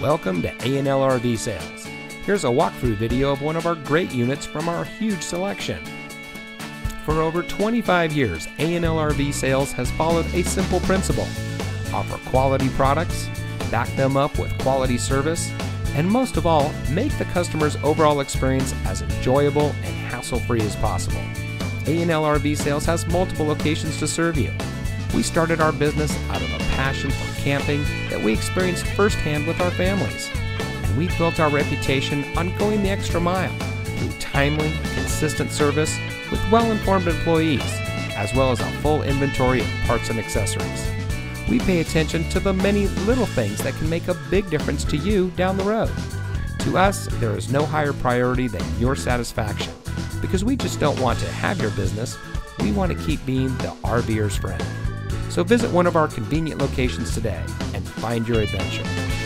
Welcome to A&L RV Sales. Here's a walkthrough video of one of our great units from our huge selection. For over 25 years, A&L RV Sales has followed a simple principle. Offer quality products, back them up with quality service, and most of all, make the customer's overall experience as enjoyable and hassle-free as possible. A&L RV Sales has multiple locations to serve you. We started our business out of a passion for camping that we experienced firsthand with our families. And we built our reputation on going the extra mile through timely, consistent service with well informed employees, as well as a full inventory of parts and accessories. We pay attention to the many little things that can make a big difference to you down the road. To us, there is no higher priority than your satisfaction because we just don't want to have your business, we want to keep being the RVer's friend. So visit one of our convenient locations today and find your adventure.